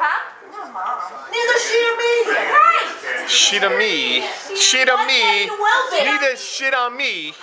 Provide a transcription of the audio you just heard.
Huh? mom. Neither she or me. Right. Shit on me. She on me. Neither shit on me.